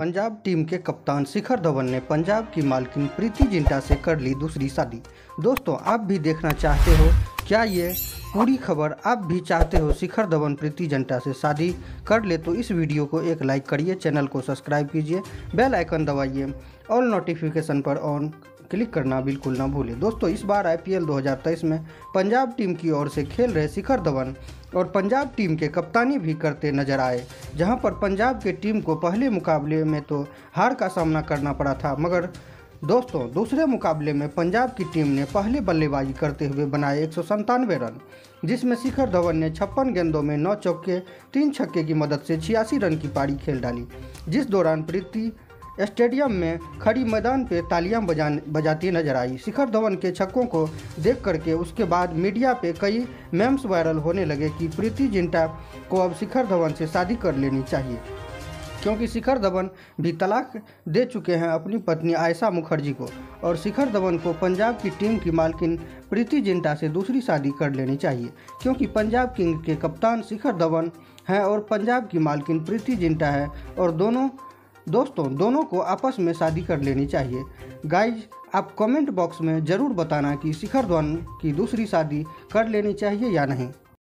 Punjab team के कप्तान शिखर धवन ने पंजाब की मालकिन प्रीति जिंटा से कर ली दूसरी शादी। दोस्तों, आप भी देखना चाहते हो, क्या ये पूरी खबर? आप भी चाहते हो शिखर धवन, प्रीति जिंटा से शादी कर ले तो इस वीडियो को एक लाइक करिए, चैनल को सब्सक्राइब कीजिए, बेल आइकन दबाइए, ऑल नोटिफिकेशन पर ऑन क्लिक करना बिल्कुल ना भूलें। दोस्तों, इस बार आईपीएल 2023 में पंजाब टीम की ओर से खेल रहे शिखर धवन और पंजाब टीम के कप्तानी भी करते नज़र आए, जहाँ पर पंजाब के टीम को पहले मुकाबले में तो हार का सामना करना पड़ा था, मगर दोस्तों, दूसरे मुकाबले में पंजाब की टीम ने पहले बल्लेबाजी करते हुए बनाए एक रन, जिसमें शिखर धवन ने छप्पन गेंदों में नौ चौके, तीन छक्के की मदद से छियासी रन की पारी खेल डाली। जिस दौरान प्रीति स्टेडियम में खड़ी मैदान पे तालियाँ बजाती नज़र आई। शिखर धवन के छक्कों को देख करके उसके बाद मीडिया पे कई मेम्स वायरल होने लगे कि प्रीति जिंटा को अब शिखर धवन से शादी कर लेनी चाहिए। क्योंकि शिखर धवन भी तलाक दे चुके हैं अपनी पत्नी आयशा मुखर्जी को और शिखर धवन को पंजाब की टीम की मालकिन प्रीति जिंटा से दूसरी शादी कर लेनी चाहिए। क्योंकि पंजाब किंग के कप्तान शिखर धवन हैं और पंजाब की मालकिन प्रीति जिंटा है और दोनों दोस्तों, दोनों को आपस में शादी कर लेनी चाहिए। गाइज़ आप कमेंट बॉक्स में ज़रूर बताना कि शिखर धवन की दूसरी शादी कर लेनी चाहिए या नहीं।